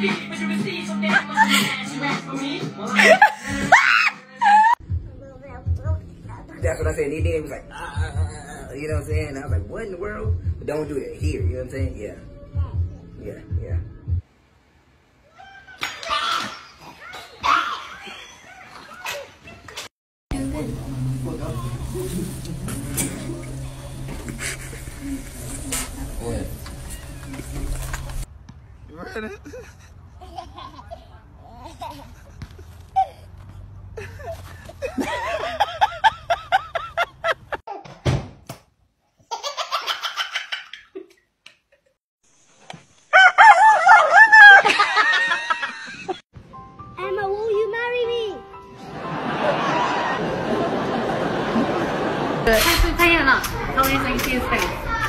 But you some damn for me. That's what I said. He did. He was like, ah, ah, ah, ah, you know what I'm saying? And I was like, what in the world? But don't do it here. You know what I'm saying? Yeah. Yeah, yeah. Yeah. Brandon. This is Diana, always in his face.